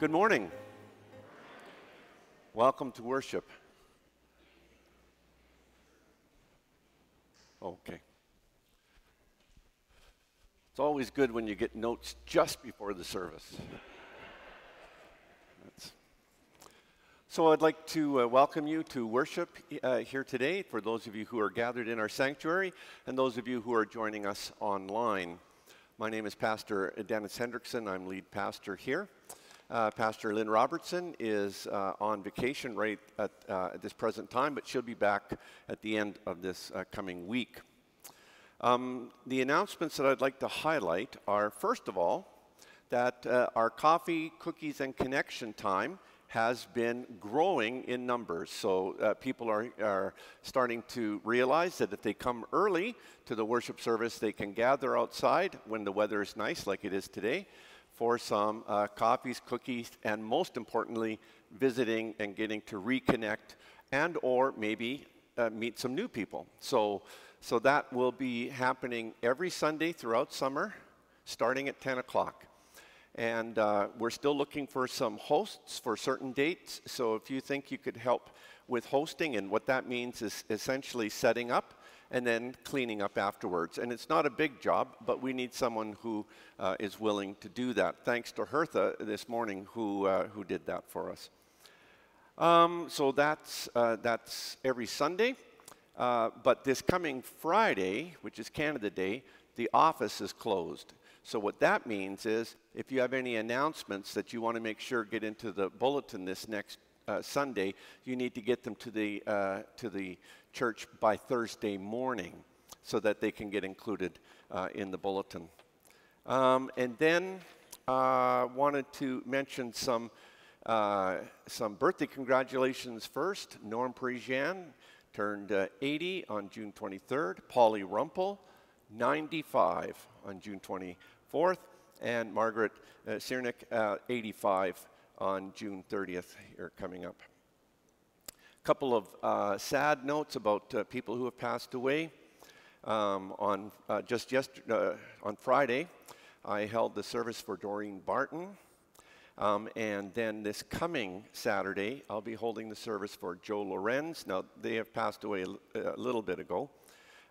Good morning. Welcome to worship. Okay. It's always good when you get notes just before the service. So I'd like to uh, welcome you to worship uh, here today for those of you who are gathered in our sanctuary and those of you who are joining us online. My name is Pastor Dennis Hendrickson. I'm lead pastor here. Uh, Pastor Lynn Robertson is uh, on vacation right at, uh, at, this present time, but she'll be back at the end of this uh, coming week. Um, the announcements that I'd like to highlight are first of all, that uh, our coffee, cookies, and connection time has been growing in numbers. So uh, people are, are starting to realize that if they come early to the worship service, they can gather outside when the weather is nice, like it is today, for some uh, coffees, cookies, and most importantly, visiting and getting to reconnect and or maybe uh, meet some new people. So, so that will be happening every Sunday throughout summer, starting at 10 o'clock. And uh, we're still looking for some hosts for certain dates. So if you think you could help with hosting, and what that means is essentially setting up and then cleaning up afterwards. And it's not a big job, but we need someone who uh, is willing to do that. Thanks to Hertha this morning who, uh, who did that for us. Um, so that's, uh, that's every Sunday. Uh, but this coming Friday, which is Canada Day, the office is closed. So what that means is if you have any announcements that you want to make sure get into the bulletin this next uh, Sunday, you need to get them to the, uh, to the church by Thursday morning so that they can get included uh, in the bulletin. Um, and then uh, wanted to mention some, uh, some birthday congratulations first. Norm Parisian turned uh, 80 on June 23rd. Polly Rumpel, 95 on June 24th. And Margaret uh, Siernick, uh, 85 on June 30th, here coming up couple of uh, sad notes about uh, people who have passed away. Um, on uh, just yesterday, uh, on Friday, I held the service for Doreen Barton. Um, and then this coming Saturday, I'll be holding the service for Joe Lorenz. Now, they have passed away a, a little bit ago.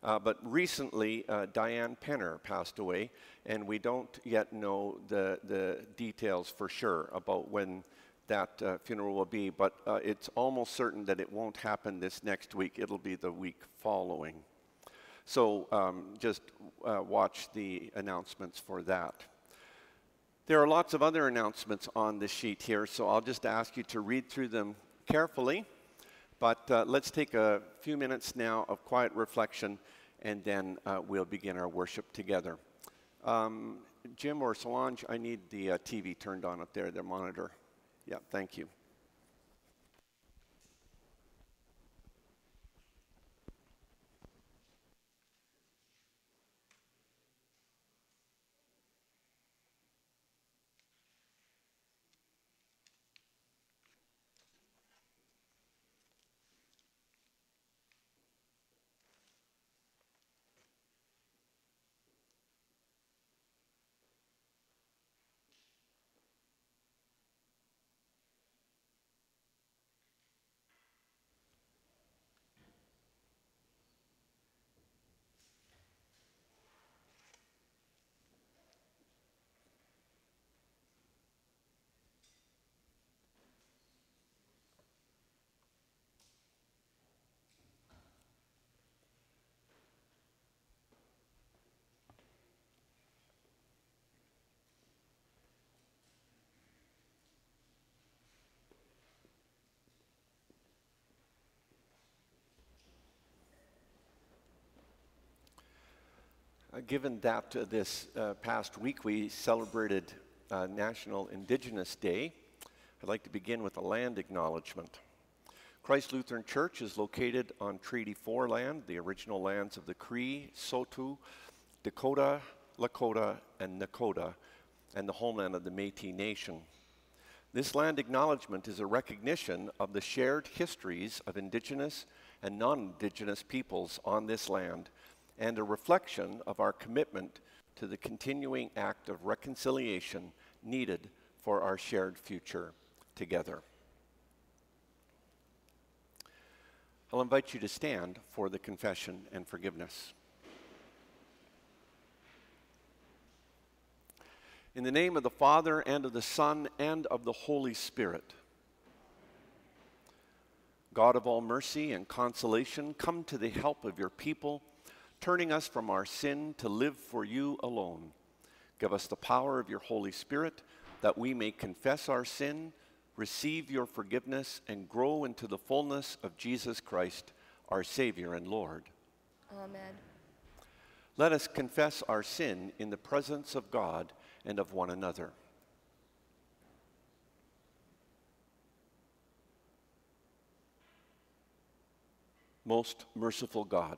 Uh, but recently, uh, Diane Penner passed away, and we don't yet know the, the details for sure about when that uh, funeral will be, but uh, it's almost certain that it won't happen this next week. It'll be the week following. So um, just uh, watch the announcements for that. There are lots of other announcements on the sheet here, so I'll just ask you to read through them carefully. But uh, let's take a few minutes now of quiet reflection, and then uh, we'll begin our worship together. Um, Jim or Solange, I need the uh, TV turned on up there, the monitor. Yeah, thank you. Given that uh, this uh, past week we celebrated uh, National Indigenous Day, I'd like to begin with a land acknowledgement. Christ Lutheran Church is located on Treaty 4 land, the original lands of the Cree, Saulteaux, Dakota, Lakota, and Nakota, and the homeland of the Metis Nation. This land acknowledgement is a recognition of the shared histories of Indigenous and non Indigenous peoples on this land and a reflection of our commitment to the continuing act of reconciliation needed for our shared future together. I'll invite you to stand for the confession and forgiveness. In the name of the Father, and of the Son, and of the Holy Spirit. God of all mercy and consolation, come to the help of your people, turning us from our sin to live for you alone. Give us the power of your Holy Spirit that we may confess our sin receive your forgiveness, and grow into the fullness of Jesus Christ, our Savior and Lord. Amen. Let us confess our sin in the presence of God and of one another. Most merciful God,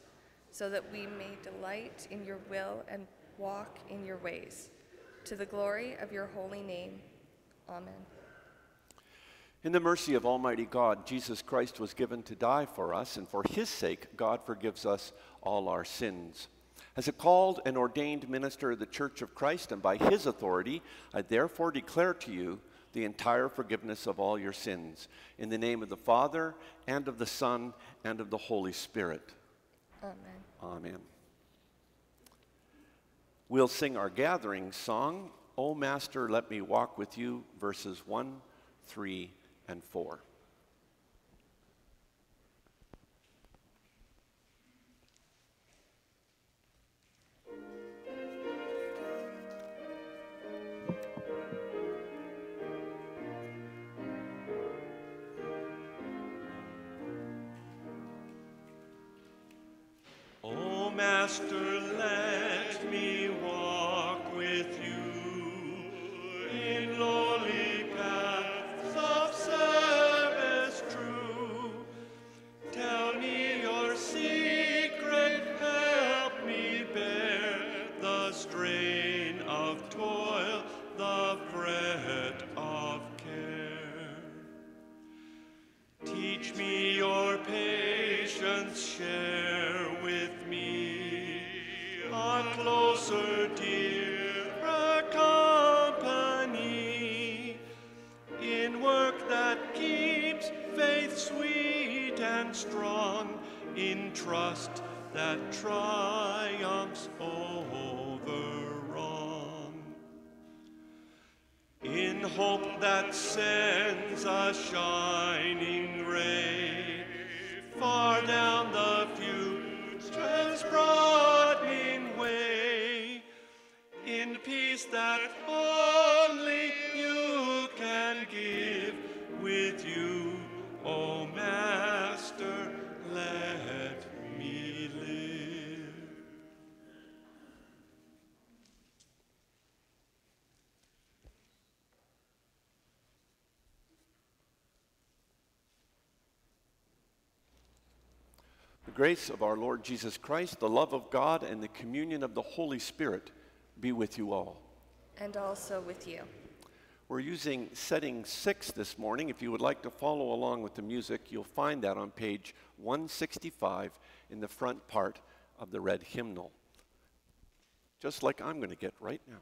so that we may delight in your will and walk in your ways. To the glory of your holy name. Amen. In the mercy of Almighty God, Jesus Christ was given to die for us, and for his sake, God forgives us all our sins. As a called and ordained minister of the Church of Christ, and by his authority, I therefore declare to you the entire forgiveness of all your sins. In the name of the Father, and of the Son, and of the Holy Spirit. Amen. Amen. We'll sing our gathering song, O Master, Let Me Walk with You, verses 1, 3, and 4. Master, that sends a shining ray far down the future's broadening way, in peace that grace of our Lord Jesus Christ, the love of God, and the communion of the Holy Spirit be with you all. And also with you. We're using setting six this morning. If you would like to follow along with the music, you'll find that on page 165 in the front part of the red hymnal. Just like I'm going to get right now.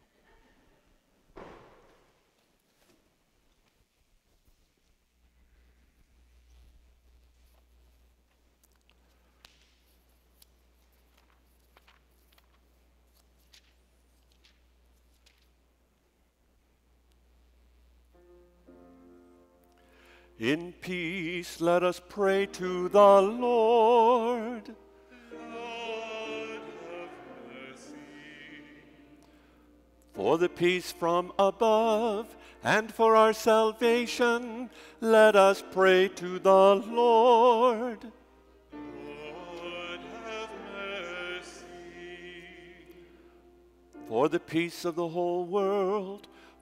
In peace, let us pray to the Lord. For the peace from above and for our salvation, let us pray to the Lord. Lord, have mercy. For the peace of the whole world,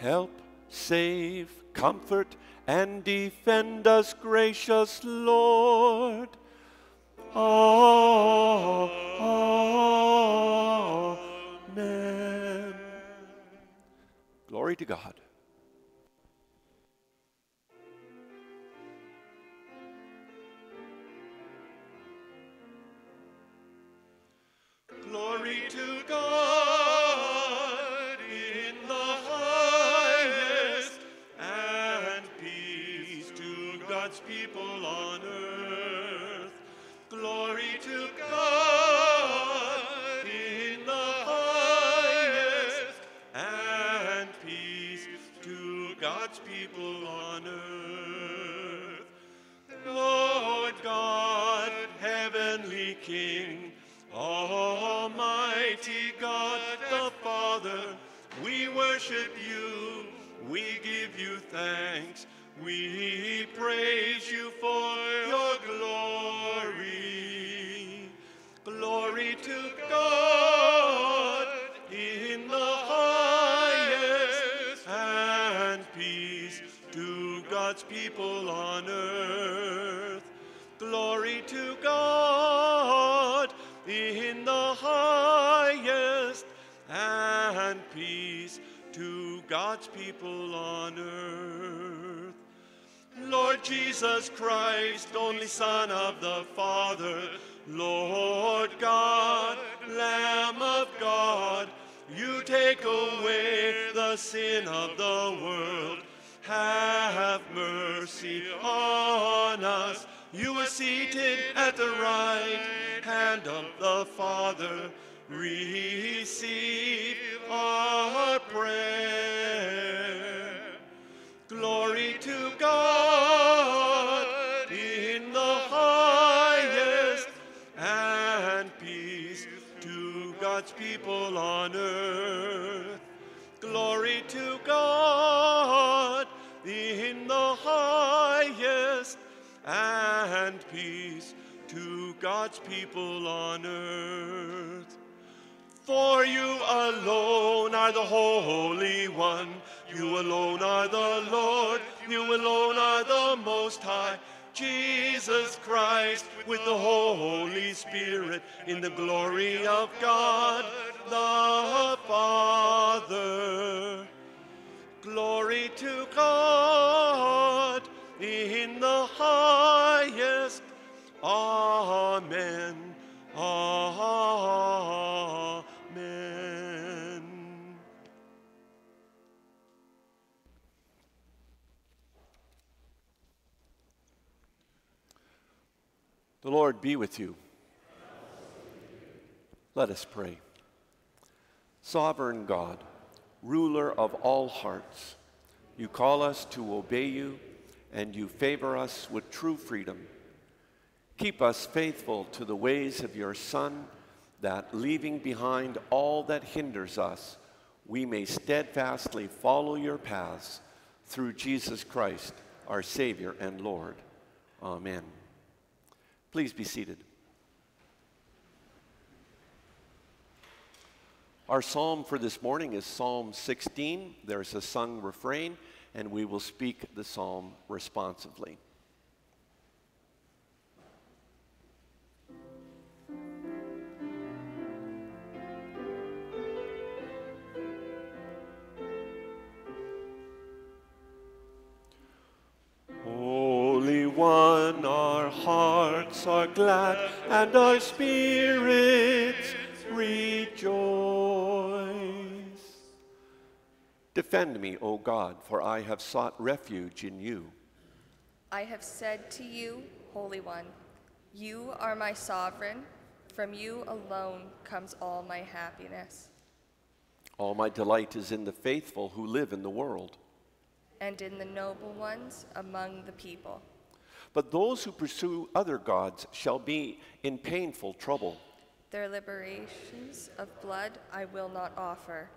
Help, save, comfort, and defend us, gracious Lord. Amen. Glory to God. Glory to God God's people on earth. Lord God, heavenly King, Almighty God the Father, we worship you, we give you thanks, we God's people on earth. Lord Jesus Christ, only Son of the Father, Lord God, Lamb of God, you take away the sin of the world. Have mercy on us. You are seated at the right hand of the Father. Receive our prayer. On earth. Glory to God in the highest, and peace to God's people on earth. For you alone are the Holy One. You alone are the Lord. You alone are the Most High. Jesus Christ with the Holy Spirit in the glory of God the Father. Glory to God The Lord be with you. Let us pray. Sovereign God, ruler of all hearts, you call us to obey you and you favor us with true freedom. Keep us faithful to the ways of your Son, that leaving behind all that hinders us, we may steadfastly follow your paths through Jesus Christ, our Savior and Lord. Amen. Please be seated. Our psalm for this morning is Psalm 16. There's a sung refrain, and we will speak the psalm responsively. One, our hearts are glad and our spirits rejoice. Defend me, O God, for I have sought refuge in you. I have said to you, Holy One, you are my sovereign. From you alone comes all my happiness. All my delight is in the faithful who live in the world. and in the noble ones among the people. But those who pursue other gods shall be in painful trouble. Their liberations of blood I will not offer,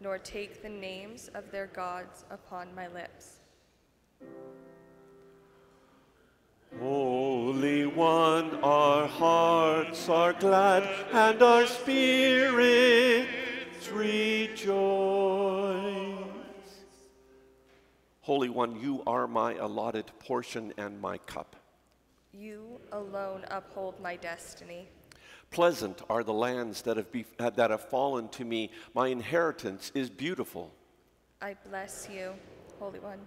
nor take the names of their gods upon my lips. Holy One, our hearts are glad and our spirits rejoice. Holy One, you are my allotted portion and my cup. You alone uphold my destiny. Pleasant are the lands that have, be, that have fallen to me. My inheritance is beautiful. I bless you, Holy One.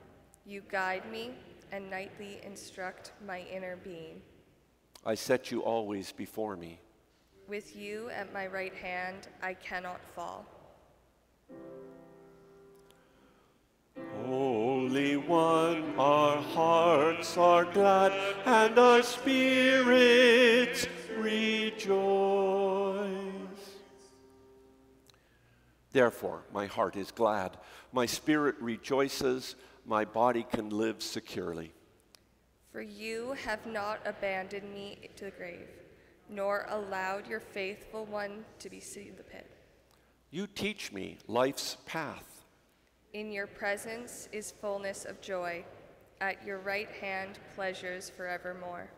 You guide me and nightly instruct my inner being. I set you always before me. With you at my right hand, I cannot fall. Oh, Holy One, our hearts are glad and our spirits rejoice. Therefore, my heart is glad, my spirit rejoices, my body can live securely. For you have not abandoned me to the grave, nor allowed your faithful one to be seen in the pit. You teach me life's path. In your presence is fullness of joy. At your right hand, pleasures forevermore.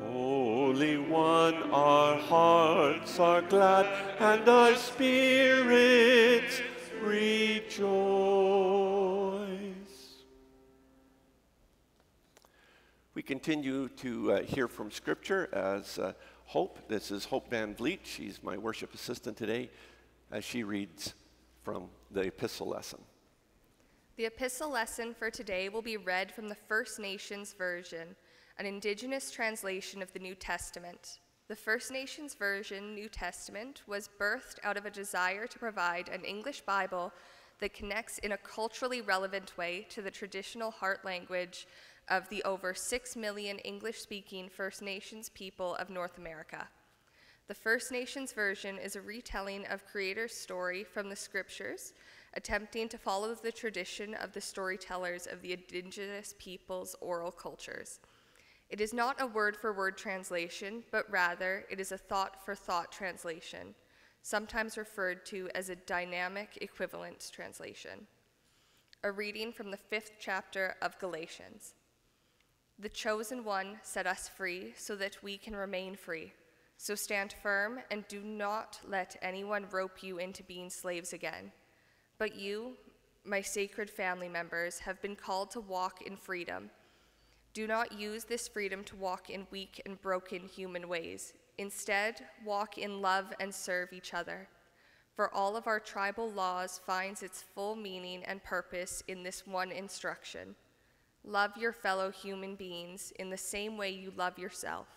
Holy One, our hearts are glad and our spirits rejoice. We continue to uh, hear from Scripture as uh, Hope. This is Hope Van Vliet. She's my worship assistant today as she reads from the epistle lesson. The epistle lesson for today will be read from the First Nations Version, an indigenous translation of the New Testament. The First Nations Version New Testament was birthed out of a desire to provide an English Bible that connects in a culturally relevant way to the traditional heart language of the over 6 million English speaking First Nations people of North America. The First Nations version is a retelling of Creator's story from the scriptures, attempting to follow the tradition of the storytellers of the indigenous peoples' oral cultures. It is not a word for word translation, but rather it is a thought for thought translation, sometimes referred to as a dynamic equivalence translation. A reading from the fifth chapter of Galatians. The chosen one set us free so that we can remain free. So stand firm and do not let anyone rope you into being slaves again. But you, my sacred family members, have been called to walk in freedom. Do not use this freedom to walk in weak and broken human ways. Instead, walk in love and serve each other. For all of our tribal laws finds its full meaning and purpose in this one instruction. Love your fellow human beings in the same way you love yourself.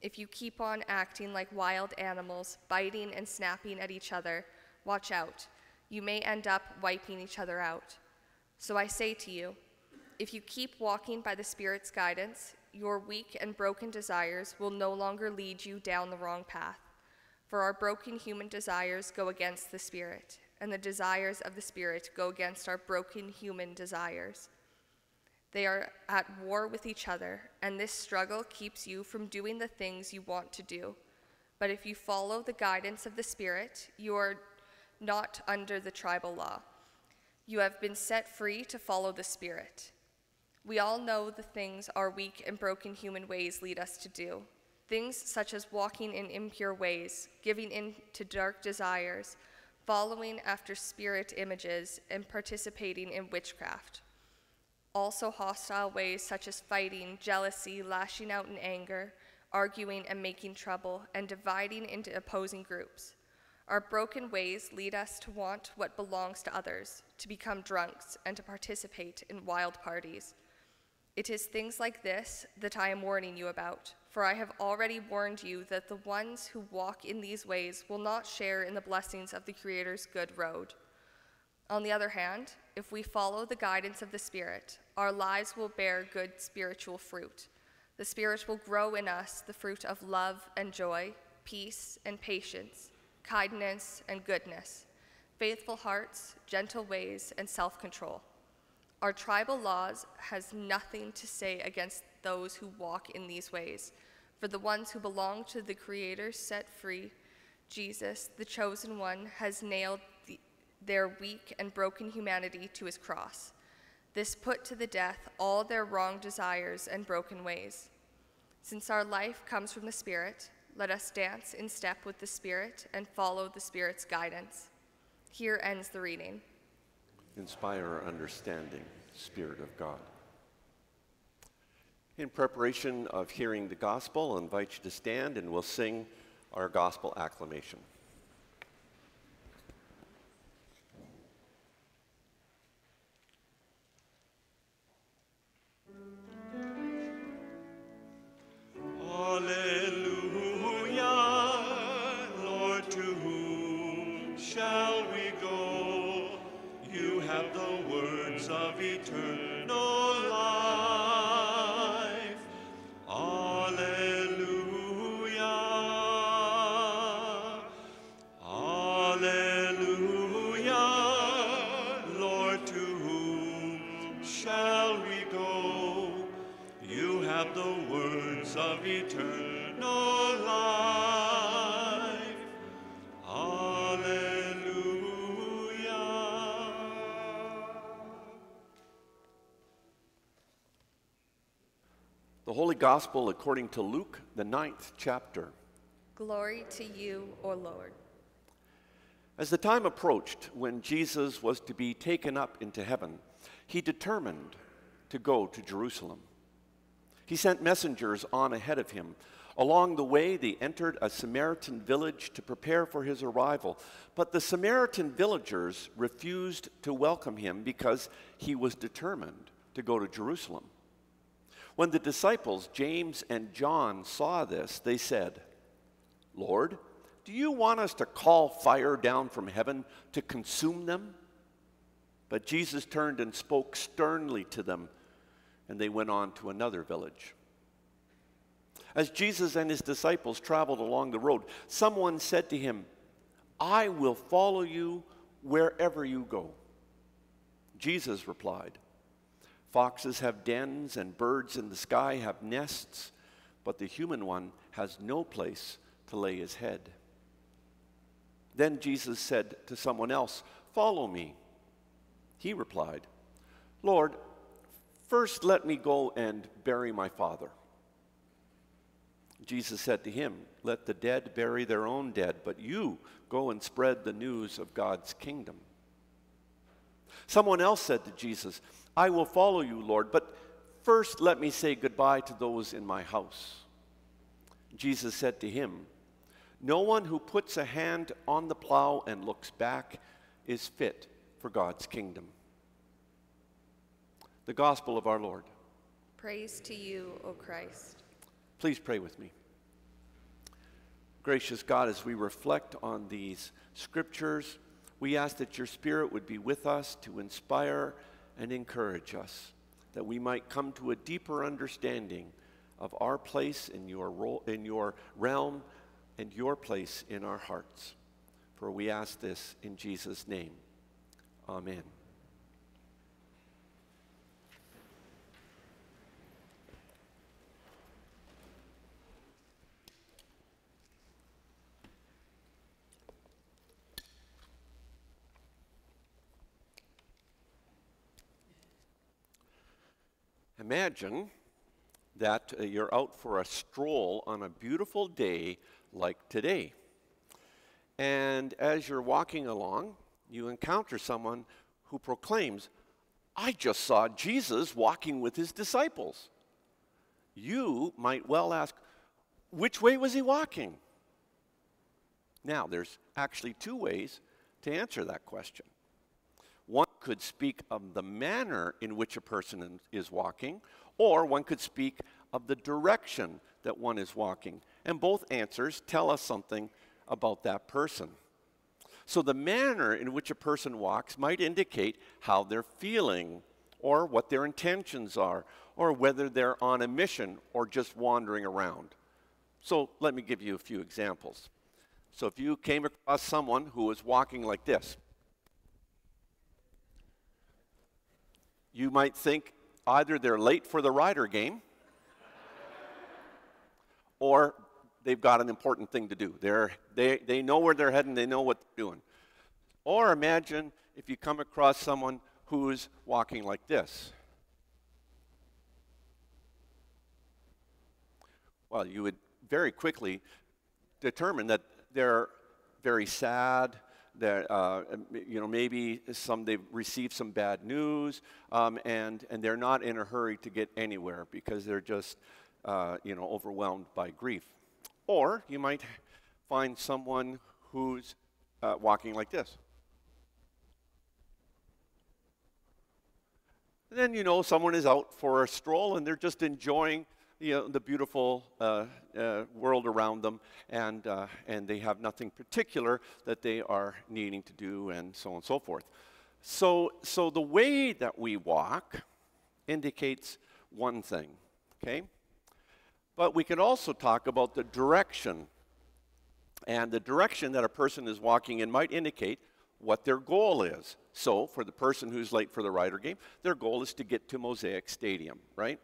If you keep on acting like wild animals, biting and snapping at each other, watch out. You may end up wiping each other out. So I say to you, if you keep walking by the Spirit's guidance, your weak and broken desires will no longer lead you down the wrong path. For our broken human desires go against the Spirit, and the desires of the Spirit go against our broken human desires. They are at war with each other, and this struggle keeps you from doing the things you want to do. But if you follow the guidance of the Spirit, you are not under the tribal law. You have been set free to follow the Spirit. We all know the things our weak and broken human ways lead us to do. Things such as walking in impure ways, giving in to dark desires, following after spirit images, and participating in witchcraft also hostile ways such as fighting, jealousy, lashing out in anger, arguing and making trouble, and dividing into opposing groups. Our broken ways lead us to want what belongs to others, to become drunks, and to participate in wild parties. It is things like this that I am warning you about, for I have already warned you that the ones who walk in these ways will not share in the blessings of the Creator's good road. On the other hand, if we follow the guidance of the Spirit, our lives will bear good spiritual fruit. The Spirit will grow in us the fruit of love and joy, peace and patience, kindness, and goodness, faithful hearts, gentle ways, and self control. Our tribal laws has nothing to say against those who walk in these ways, for the ones who belong to the Creator set free, Jesus, the chosen one, has nailed the, their weak and broken humanity to his cross. This put to the death all their wrong desires and broken ways. Since our life comes from the Spirit, let us dance in step with the Spirit and follow the Spirit's guidance. Here ends the reading. Inspire our understanding, Spirit of God. In preparation of hearing the gospel, I'll invite you to stand and we'll sing our gospel acclamation. Gospel according to Luke, the ninth chapter. Glory to you, O Lord. As the time approached when Jesus was to be taken up into heaven, he determined to go to Jerusalem. He sent messengers on ahead of him. Along the way, they entered a Samaritan village to prepare for his arrival. But the Samaritan villagers refused to welcome him because he was determined to go to Jerusalem. When the disciples, James and John, saw this, they said, Lord, do you want us to call fire down from heaven to consume them? But Jesus turned and spoke sternly to them, and they went on to another village. As Jesus and his disciples traveled along the road, someone said to him, I will follow you wherever you go. Jesus replied, Foxes have dens, and birds in the sky have nests, but the human one has no place to lay his head. Then Jesus said to someone else, Follow me. He replied, Lord, first let me go and bury my father. Jesus said to him, Let the dead bury their own dead, but you go and spread the news of God's kingdom. Someone else said to Jesus, I will follow you, Lord, but first let me say goodbye to those in my house. Jesus said to him, No one who puts a hand on the plow and looks back is fit for God's kingdom. The gospel of our Lord. Praise to you, O Christ. Please pray with me. Gracious God, as we reflect on these scriptures, we ask that your Spirit would be with us to inspire and encourage us, that we might come to a deeper understanding of our place in your, role, in your realm and your place in our hearts. For we ask this in Jesus' name. Amen. Imagine that uh, you're out for a stroll on a beautiful day like today. And as you're walking along, you encounter someone who proclaims, I just saw Jesus walking with his disciples. You might well ask, which way was he walking? Now, there's actually two ways to answer that question. Could speak of the manner in which a person is walking, or one could speak of the direction that one is walking. And both answers tell us something about that person. So, the manner in which a person walks might indicate how they're feeling, or what their intentions are, or whether they're on a mission or just wandering around. So, let me give you a few examples. So if you came across someone who was walking like this, you might think either they're late for the Rider game or they've got an important thing to do. They're, they, they know where they're heading, they know what they're doing. Or imagine if you come across someone who's walking like this. Well, you would very quickly determine that they're very sad, that uh, you know maybe some they've received some bad news, um, and and they're not in a hurry to get anywhere because they're just uh, you know overwhelmed by grief. Or you might find someone who's uh, walking like this. then you know someone is out for a stroll and they're just enjoying you know, the beautiful uh, uh, world around them, and, uh, and they have nothing particular that they are needing to do, and so on and so forth. So, so the way that we walk indicates one thing, okay? But we can also talk about the direction. And the direction that a person is walking in might indicate what their goal is. So, for the person who's late for the Rider game, their goal is to get to Mosaic Stadium, right?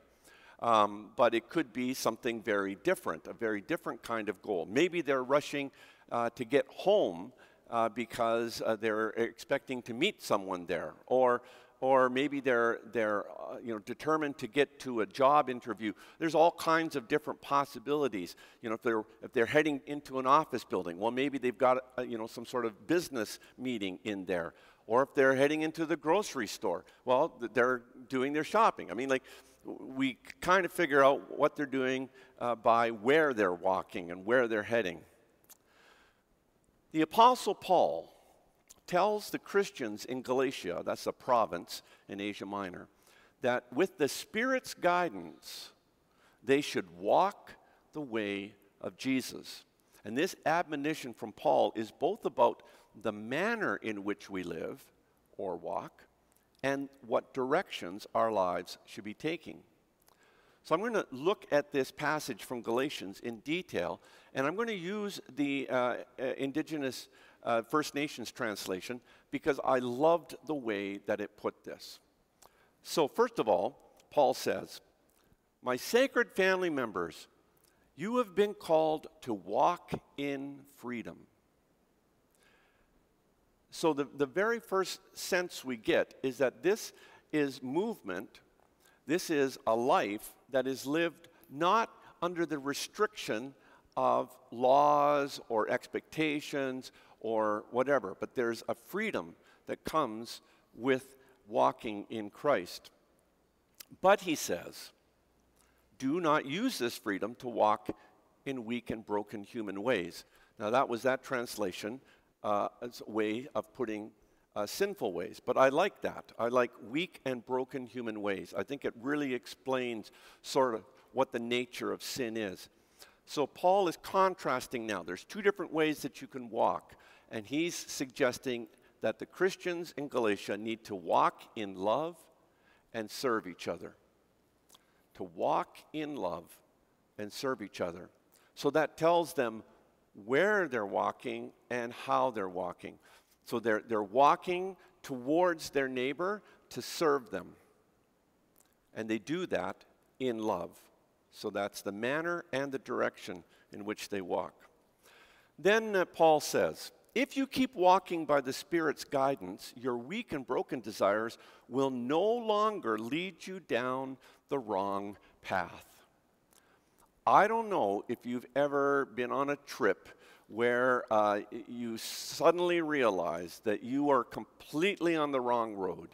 Um, but it could be something very different, a very different kind of goal. Maybe they're rushing uh, to get home uh, because uh, they're expecting to meet someone there, or or maybe they're they're uh, you know determined to get to a job interview. There's all kinds of different possibilities. You know, if they're if they're heading into an office building, well, maybe they've got a, uh, you know some sort of business meeting in there, or if they're heading into the grocery store, well, they're doing their shopping. I mean, like we kind of figure out what they're doing uh, by where they're walking and where they're heading. The Apostle Paul tells the Christians in Galatia, that's a province in Asia Minor, that with the Spirit's guidance, they should walk the way of Jesus. And this admonition from Paul is both about the manner in which we live or walk and what directions our lives should be taking. So I'm going to look at this passage from Galatians in detail, and I'm going to use the uh, uh, Indigenous uh, First Nations translation because I loved the way that it put this. So, first of all, Paul says, My sacred family members, you have been called to walk in freedom. So, the, the very first sense we get is that this is movement, this is a life that is lived not under the restriction of laws or expectations or whatever, but there's a freedom that comes with walking in Christ. But he says, do not use this freedom to walk in weak and broken human ways. Now, that was that translation uh, way of putting uh, sinful ways. But I like that. I like weak and broken human ways. I think it really explains sort of what the nature of sin is. So Paul is contrasting now. There's two different ways that you can walk. And he's suggesting that the Christians in Galatia need to walk in love and serve each other. To walk in love and serve each other. So that tells them where they're walking and how they're walking. So they're, they're walking towards their neighbor to serve them. And they do that in love. So that's the manner and the direction in which they walk. Then uh, Paul says, if you keep walking by the Spirit's guidance, your weak and broken desires will no longer lead you down the wrong path. I don't know if you've ever been on a trip where uh, you suddenly realize that you are completely on the wrong road,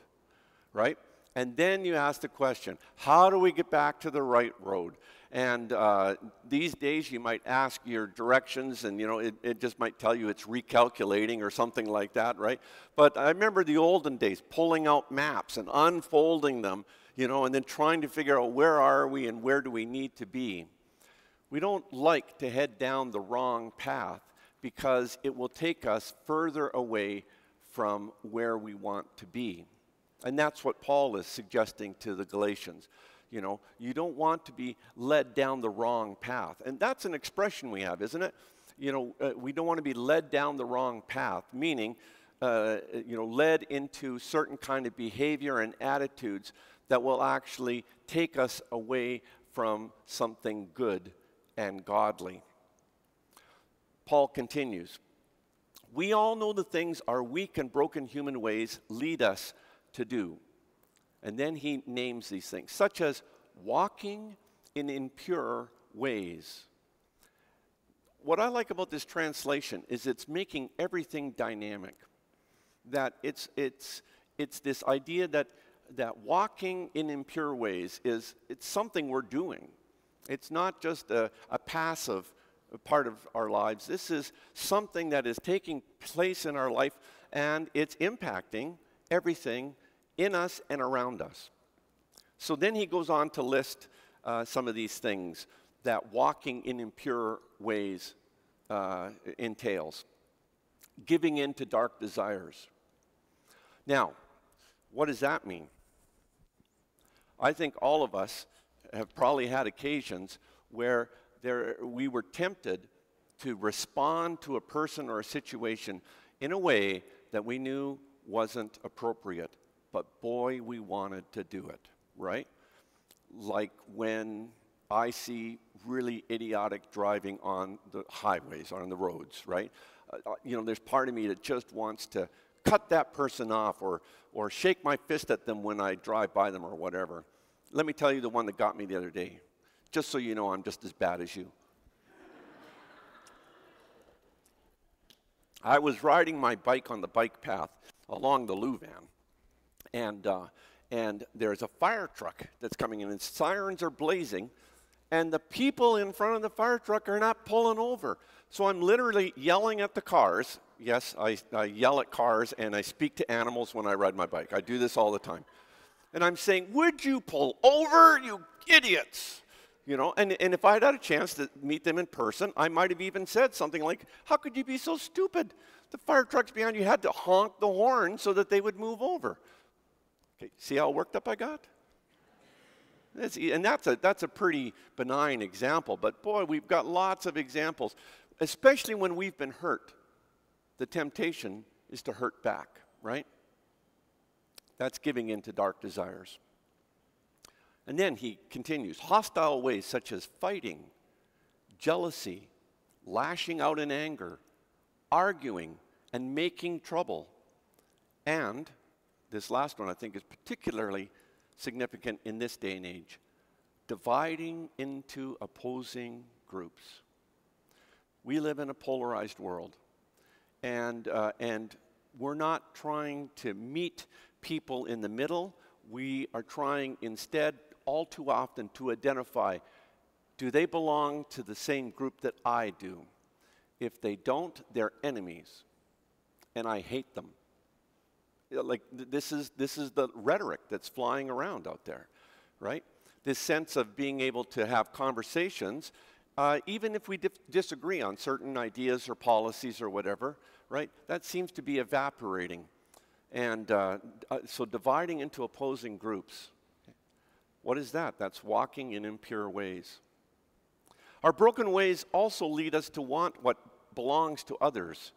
right? And then you ask the question, how do we get back to the right road? And uh, these days you might ask your directions and you know it, it just might tell you it's recalculating or something like that, right? But I remember the olden days pulling out maps and unfolding them, you know, and then trying to figure out where are we and where do we need to be. We don't like to head down the wrong path because it will take us further away from where we want to be. And that's what Paul is suggesting to the Galatians. You know, you don't want to be led down the wrong path. And that's an expression we have, isn't it? you know, uh, we don't want to be led down the wrong path, meaning, uh, you know, led into certain kind of behavior and attitudes that will actually take us away from something good and godly. Paul continues We all know the things our weak and broken human ways lead us to do. And then he names these things, such as walking in impure ways. What I like about this translation is it's making everything dynamic. That it's, it's, it's this idea that, that walking in impure ways is it's something we're doing. It's not just a, a passive part of our lives. This is something that is taking place in our life and it's impacting everything in us and around us. So then he goes on to list uh, some of these things that walking in impure ways uh, entails giving in to dark desires. Now, what does that mean? I think all of us have probably had occasions where there, we were tempted to respond to a person or a situation in a way that we knew wasn't appropriate, but boy, we wanted to do it, right? Like when I see really idiotic driving on the highways, on the roads, right? Uh, uh, you know, there's part of me that just wants to cut that person off or, or shake my fist at them when I drive by them or whatever. Let me tell you the one that got me the other day, just so you know I'm just as bad as you. I was riding my bike on the bike path along the Lewvan, and, uh, and there's a fire truck that's coming in, and sirens are blazing, and the people in front of the fire truck are not pulling over. So I'm literally yelling at the cars. Yes, I, I yell at cars, and I speak to animals when I ride my bike. I do this all the time. And I'm saying, Would you pull over, you idiots? You know, and, and if I had had a chance to meet them in person, I might have even said something like, How could you be so stupid? The fire trucks behind you had to honk the horn so that they would move over. Okay, see how worked up I got? And that's a, that's a pretty benign example, but boy, we've got lots of examples, especially when we've been hurt. The temptation is to hurt back, right? That's giving in to dark desires. And then he continues hostile ways such as fighting, jealousy, lashing out in anger, arguing, and making trouble. And this last one I think is particularly significant in this day and age dividing into opposing groups. We live in a polarized world, and, uh, and we're not trying to meet people in the middle. We are trying instead, all too often, to identify do they belong to the same group that I do? If they don't, they're enemies, and I hate them. Like, this is, this is the rhetoric that's flying around out there, right? This sense of being able to have conversations, uh, even if we disagree on certain ideas or policies or whatever, right? That seems to be evaporating. And uh, uh, so dividing into opposing groups. What is that? That's walking in impure ways. Our broken ways also lead us to want what belongs to others,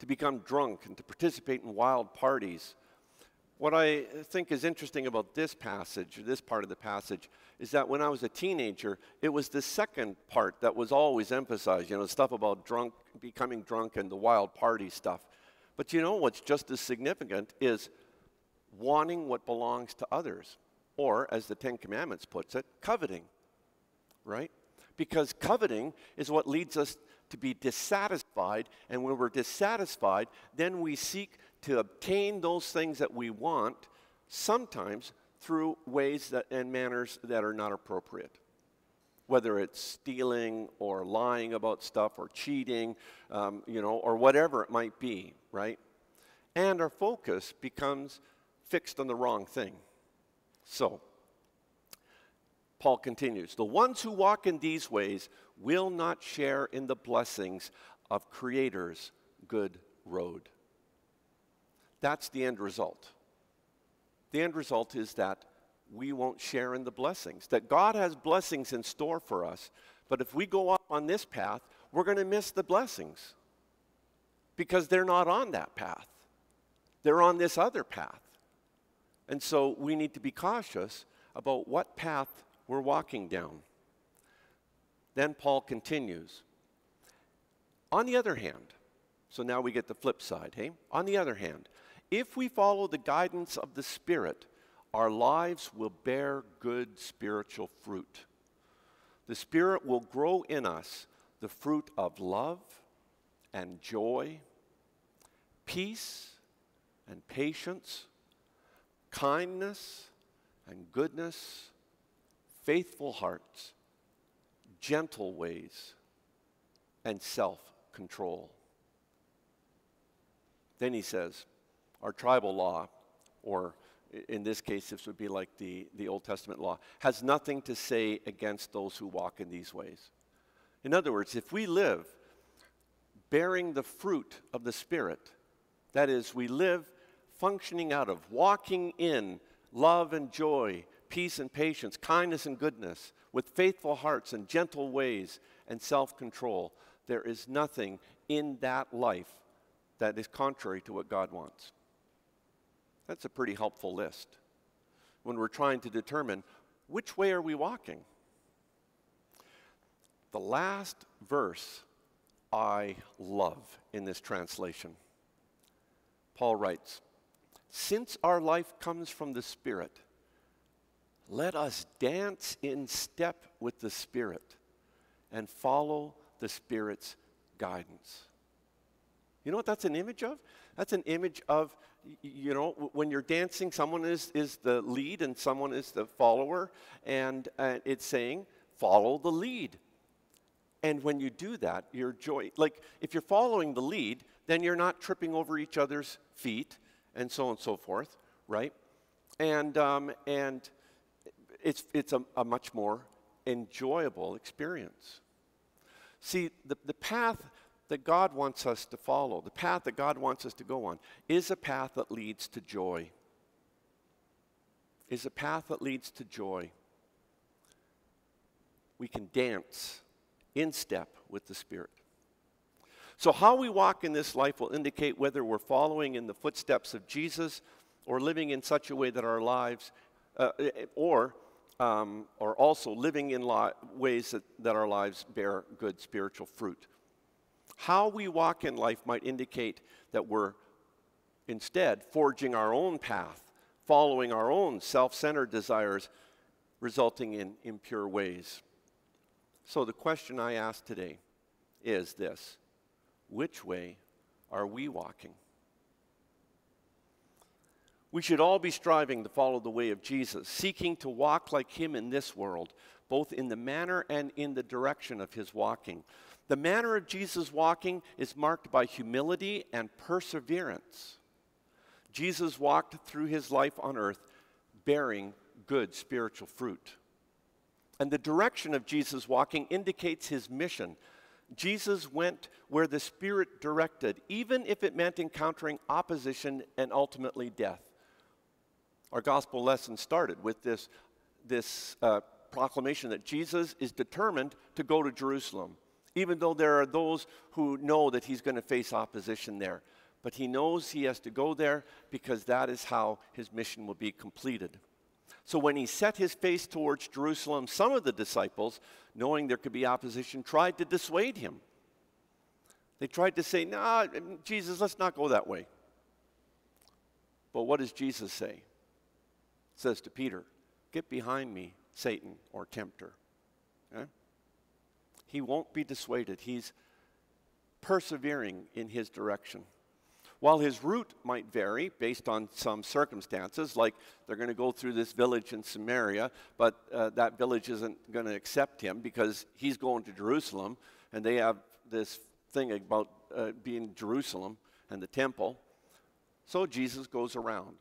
to become drunk and to participate in wild parties. What I think is interesting about this passage, this part of the passage, is that when I was a teenager, it was the second part that was always emphasized, you know, stuff about drunk, becoming drunk and the wild party stuff. But you know what's just as significant is wanting what belongs to others, or as the Ten Commandments puts it, coveting, right? Because coveting is what leads us to be dissatisfied, and when we're dissatisfied, then we seek to obtain those things that we want, sometimes through ways that, and manners that are not appropriate whether it's stealing or lying about stuff or cheating, um, you know, or whatever it might be, right? And our focus becomes fixed on the wrong thing. So, Paul continues The ones who walk in these ways will not share in the blessings of Creator's good road. That's the end result. The end result is that we won't share in the blessings. That God has blessings in store for us, but if we go up on this path, we're going to miss the blessings because they're not on that path. They're on this other path. And so we need to be cautious about what path we're walking down. Then Paul continues. On the other hand, so now we get the flip side, hey? On the other hand, if we follow the guidance of the Spirit, our lives will bear good spiritual fruit. The Spirit will grow in us the fruit of love and joy, peace and patience, kindness and goodness, faithful hearts, gentle ways, and self control. Then he says, our tribal law, or in this case, this would be like the, the Old Testament law, has nothing to say against those who walk in these ways. In other words, if we live bearing the fruit of the Spirit, that is, we live functioning out of, walking in love and joy, peace and patience, kindness and goodness, with faithful hearts and gentle ways and self control, there is nothing in that life that is contrary to what God wants. That's a pretty helpful list when we're trying to determine which way are we walking. The last verse I love in this translation. Paul writes, Since our life comes from the Spirit, let us dance in step with the Spirit and follow the Spirit's guidance. You know what that's an image of? That's an image of, you know, when you're dancing, someone is, is the lead and someone is the follower, and uh, it's saying, follow the lead. And when you do that, your joy, like if you're following the lead, then you're not tripping over each other's feet and so on and so forth, right? And, um, and it's, it's a, a much more enjoyable experience. See, the, the path that God wants us to follow, the path that God wants us to go on, is a path that leads to joy. Is a path that leads to joy. We can dance in step with the Spirit. So, how we walk in this life will indicate whether we're following in the footsteps of Jesus or living in such a way that our lives, uh, or, um, or also living in li- ways that, that our lives bear good spiritual fruit. How we walk in life might indicate that we're instead forging our own path, following our own self centered desires, resulting in impure ways. So, the question I ask today is this Which way are we walking? We should all be striving to follow the way of Jesus, seeking to walk like him in this world, both in the manner and in the direction of his walking. The manner of Jesus walking is marked by humility and perseverance. Jesus walked through his life on earth bearing good spiritual fruit. And the direction of Jesus walking indicates his mission. Jesus went where the Spirit directed, even if it meant encountering opposition and ultimately death. Our gospel lesson started with this, this uh, proclamation that Jesus is determined to go to Jerusalem, even though there are those who know that he's going to face opposition there. But he knows he has to go there because that is how his mission will be completed. So when he set his face towards Jerusalem, some of the disciples, knowing there could be opposition, tried to dissuade him. They tried to say, Nah, Jesus, let's not go that way. But what does Jesus say? says to Peter, Get behind me, Satan or tempter. Okay? He won't be dissuaded. He's persevering in his direction. While his route might vary based on some circumstances, like they're going to go through this village in Samaria, but uh, that village isn't going to accept him because he's going to Jerusalem, and they have this thing about uh, being Jerusalem and the temple. So Jesus goes around.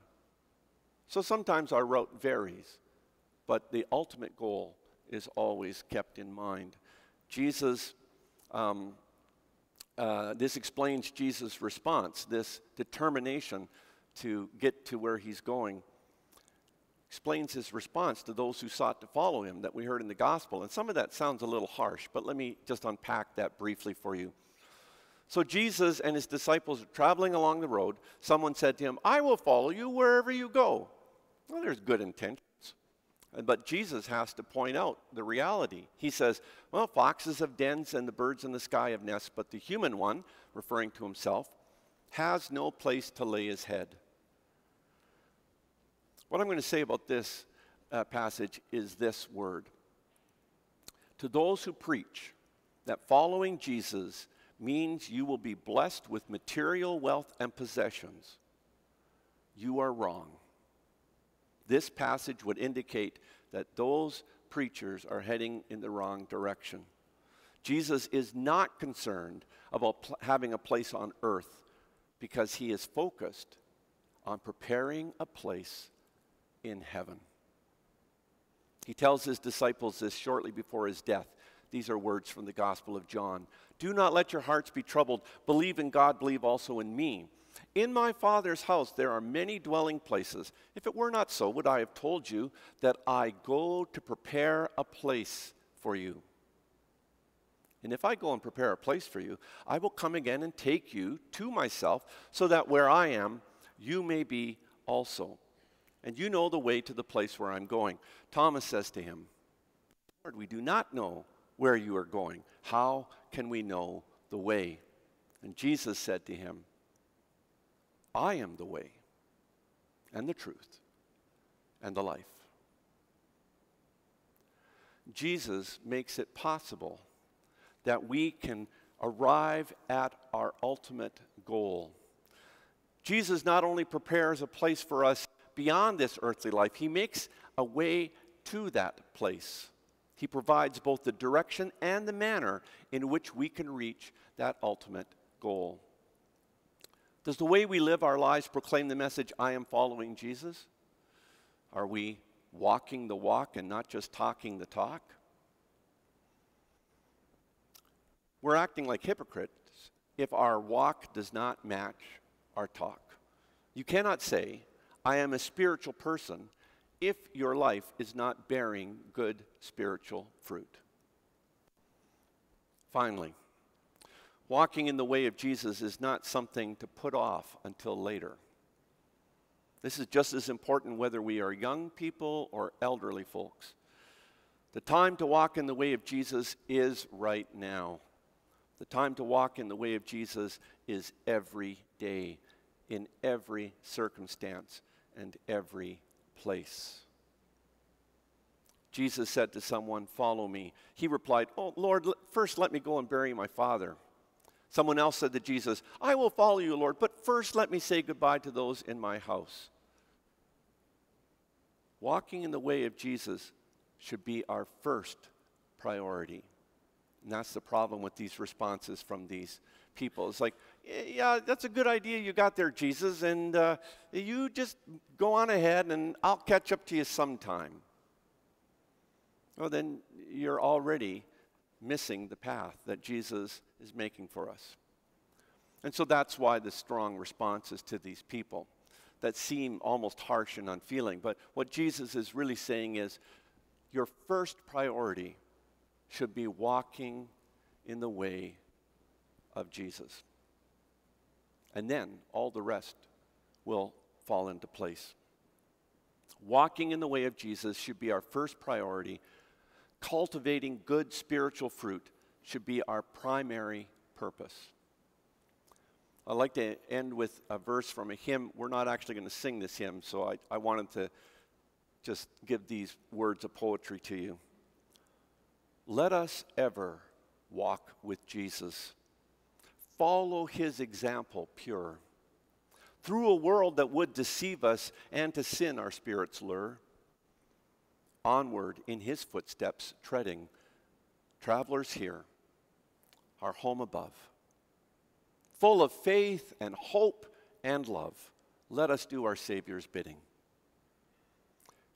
So sometimes our route varies, but the ultimate goal is always kept in mind. Jesus um, uh, this explains Jesus' response, this determination to get to where he's going. explains his response to those who sought to follow him that we heard in the gospel. And some of that sounds a little harsh, but let me just unpack that briefly for you. So Jesus and his disciples are traveling along the road. Someone said to him, I will follow you wherever you go. Well, there's good intentions. But Jesus has to point out the reality. He says, Well, foxes have dens and the birds in the sky have nests, but the human one, referring to himself, has no place to lay his head. What I'm going to say about this uh, passage is this word. To those who preach that following Jesus means you will be blessed with material wealth and possessions, you are wrong. This passage would indicate that those preachers are heading in the wrong direction. Jesus is not concerned about pl- having a place on earth because he is focused on preparing a place in heaven. He tells his disciples this shortly before his death. These are words from the Gospel of John. Do not let your hearts be troubled. Believe in God, believe also in me. In my Father's house there are many dwelling places. If it were not so, would I have told you that I go to prepare a place for you? And if I go and prepare a place for you, I will come again and take you to myself, so that where I am, you may be also and you know the way to the place where I'm going. Thomas says to him, Lord, we do not know where you are going. How can we know the way? And Jesus said to him, I am the way and the truth and the life. Jesus makes it possible that we can arrive at our ultimate goal. Jesus not only prepares a place for us beyond this earthly life, He makes a way to that place. He provides both the direction and the manner in which we can reach that ultimate goal. Does the way we live our lives proclaim the message, I am following Jesus? Are we walking the walk and not just talking the talk? We're acting like hypocrites if our walk does not match our talk. You cannot say, I am a spiritual person if your life is not bearing good spiritual fruit. Finally, walking in the way of Jesus is not something to put off until later. This is just as important whether we are young people or elderly folks. The time to walk in the way of Jesus is right now. The time to walk in the way of Jesus is every day, in every circumstance and every place. Jesus said to someone, Follow me. He replied, Oh, Lord, first let me go and bury my father. Someone else said to Jesus, I will follow you, Lord, but first let me say goodbye to those in my house. Walking in the way of Jesus should be our first priority. And that's the problem with these responses from these people. It's like, yeah, that's a good idea you got there, Jesus, and uh, you just go on ahead and I'll catch up to you sometime. Well, then you're already missing the path that Jesus is making for us. And so that's why the strong responses to these people that seem almost harsh and unfeeling. But what Jesus is really saying is your first priority should be walking in the way of Jesus. And then all the rest will fall into place. Walking in the way of Jesus should be our first priority. Cultivating good spiritual fruit should be our primary purpose. I'd like to end with a verse from a hymn. We're not actually going to sing this hymn, so I, I wanted to just give these words of poetry to you. Let us ever walk with Jesus follow his example pure. Through a world that would deceive us and to sin our spirits lure, onward in his footsteps treading, travelers here, our home above. Full of faith and hope and love, let us do our Savior's bidding.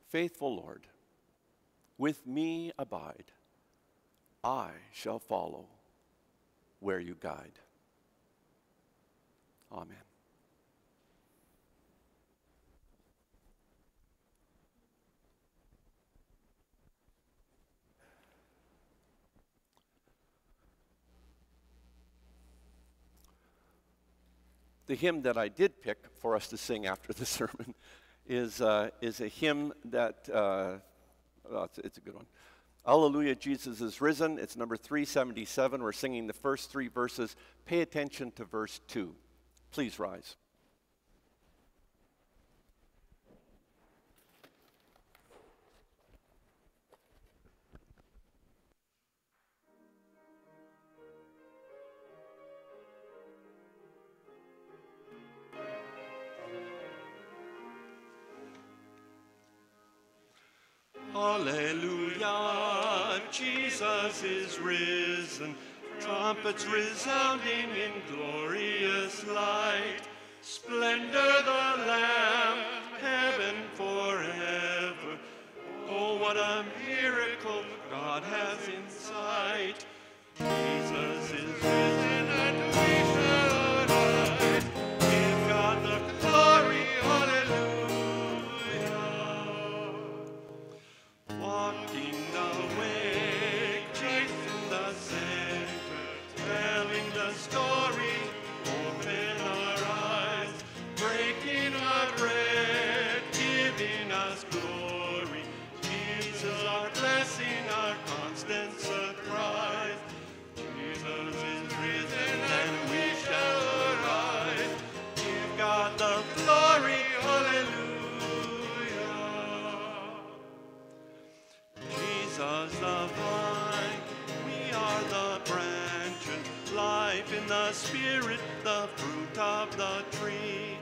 Faithful Lord, with me abide, I shall follow where you guide. Amen. The hymn that I did pick for us to sing after the sermon is, uh, is a hymn that, uh, well, it's, it's a good one. Alleluia, Jesus is risen. It's number 377. We're singing the first three verses. Pay attention to verse 2. Please rise. Hallelujah, Jesus is risen. Trumpets resounding in glorious light. Splendor the Lamb, heaven forever. Oh, what a miracle God has in sight. Jesus is risen the spirit, the fruit of the tree.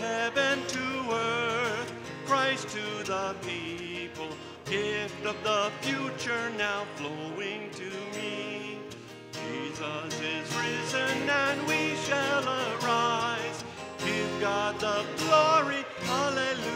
Heaven to earth, Christ to the people, gift of the future now flowing to me. Jesus is risen and we shall arise. Give God the glory, hallelujah.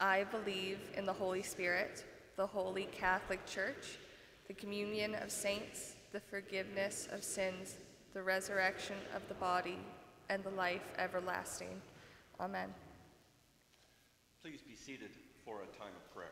I believe in the Holy Spirit, the holy Catholic Church, the communion of saints, the forgiveness of sins, the resurrection of the body, and the life everlasting. Amen. Please be seated for a time of prayer.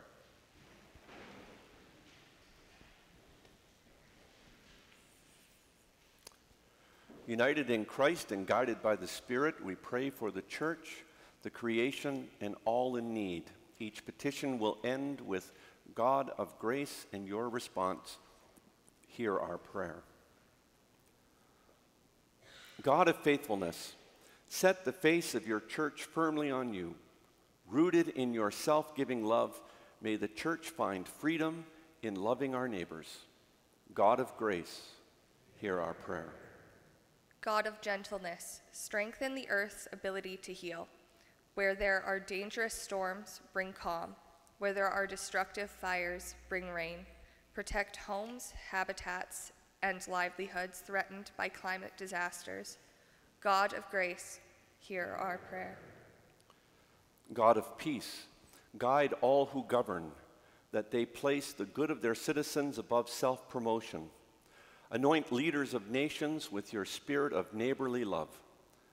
United in Christ and guided by the Spirit, we pray for the church, the creation, and all in need. Each petition will end with God of grace and your response. Hear our prayer. God of faithfulness, set the face of your church firmly on you. Rooted in your self giving love, may the church find freedom in loving our neighbors. God of grace, hear our prayer. God of gentleness, strengthen the earth's ability to heal. Where there are dangerous storms, bring calm. Where there are destructive fires, bring rain. Protect homes, habitats, and livelihoods threatened by climate disasters. God of grace, hear our prayer. God of peace, guide all who govern, that they place the good of their citizens above self promotion. Anoint leaders of nations with your spirit of neighborly love.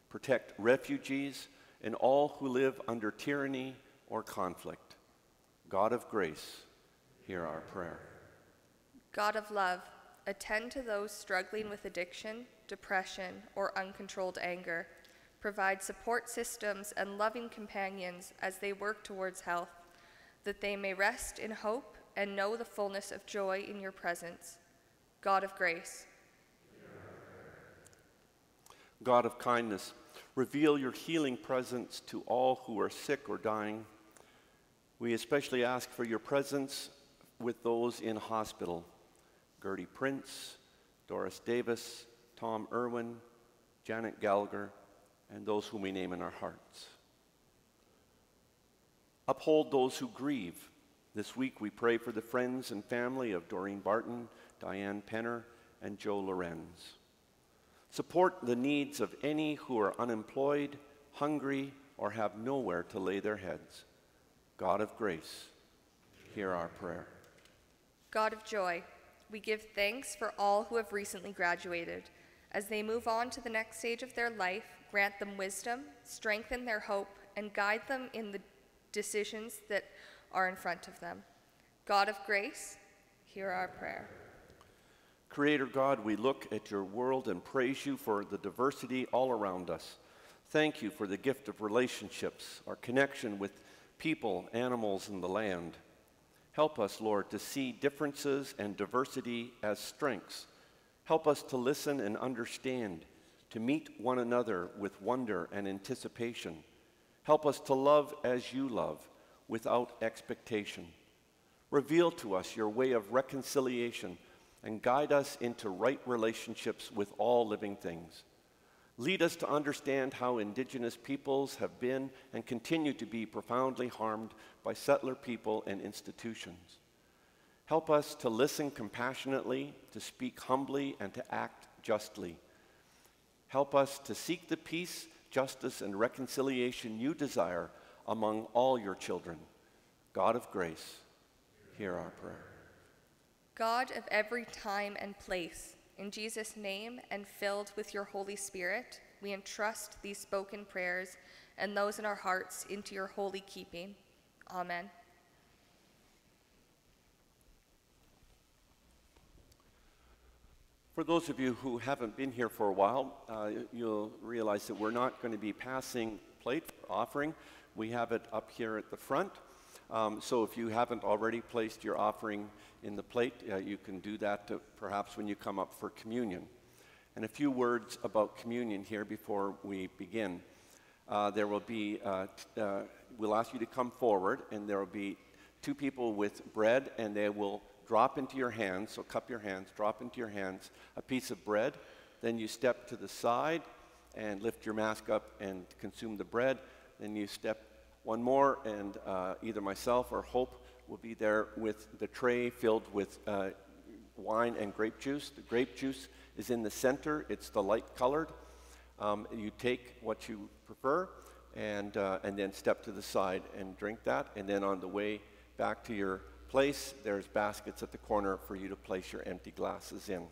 Protect refugees and all who live under tyranny or conflict. God of grace, hear our prayer. God of love, attend to those struggling with addiction, depression, or uncontrolled anger. Provide support systems and loving companions as they work towards health, that they may rest in hope and know the fullness of joy in your presence. God of grace, God of kindness, reveal your healing presence to all who are sick or dying. We especially ask for your presence with those in hospital Gertie Prince, Doris Davis, Tom Irwin, Janet Gallagher, and those whom we name in our hearts. Uphold those who grieve. This week we pray for the friends and family of Doreen Barton, Diane Penner, and Joe Lorenz. Support the needs of any who are unemployed, hungry, or have nowhere to lay their heads. God of grace, hear our prayer. God of joy, we give thanks for all who have recently graduated. As they move on to the next stage of their life, grant them wisdom, strengthen their hope, and guide them in the decisions that are in front of them. God of grace, hear our prayer. Creator God, we look at your world and praise you for the diversity all around us. Thank you for the gift of relationships, our connection with people, animals, and the land. Help us, Lord, to see differences and diversity as strengths. Help us to listen and understand, to meet one another with wonder and anticipation. Help us to love as you love, without expectation. Reveal to us your way of reconciliation and guide us into right relationships with all living things. Lead us to understand how indigenous peoples have been and continue to be profoundly harmed by settler people and institutions. Help us to listen compassionately, to speak humbly, and to act justly. Help us to seek the peace, justice, and reconciliation you desire among all your children. God of grace, hear our prayer. God of every time and place, in Jesus' name and filled with your Holy Spirit, we entrust these spoken prayers and those in our hearts into your holy keeping. Amen. For those of you who haven't been here for a while, uh, you'll realize that we're not going to be passing plate offering. We have it up here at the front. Um, so if you haven't already placed your offering in the plate, uh, you can do that to, perhaps when you come up for communion. And a few words about communion here before we begin. Uh, there will be, uh, uh, we'll ask you to come forward, and there will be two people with bread, and they will drop into your hands. So cup your hands, drop into your hands a piece of bread. Then you step to the side and lift your mask up and consume the bread. Then you step one more, and uh, either myself or Hope will be there with the tray filled with uh, wine and grape juice. The grape juice is in the center, it's the light colored. Um, you take what you prefer and, uh, and then step to the side and drink that. And then on the way back to your place, there's baskets at the corner for you to place your empty glasses in.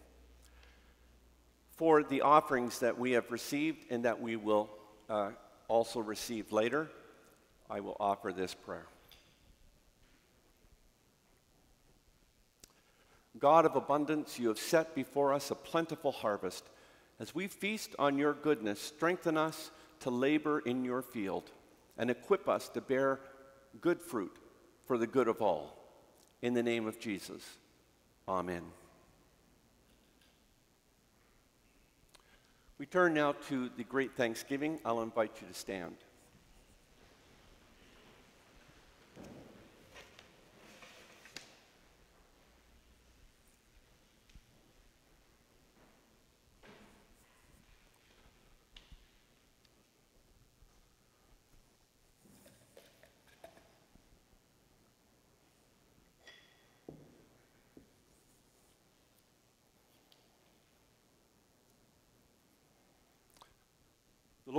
For the offerings that we have received and that we will uh, also receive later, I will offer this prayer. God of abundance, you have set before us a plentiful harvest. As we feast on your goodness, strengthen us to labor in your field and equip us to bear good fruit for the good of all. In the name of Jesus, amen. We turn now to the great thanksgiving. I'll invite you to stand.